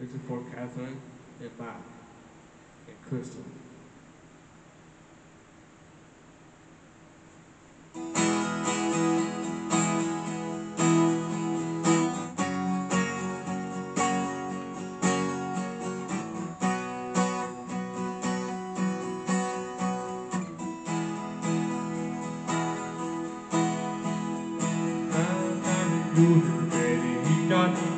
Is for Catherine and Matt and Crystal. Ready? He got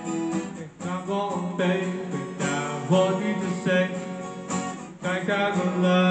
like I go love,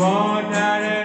One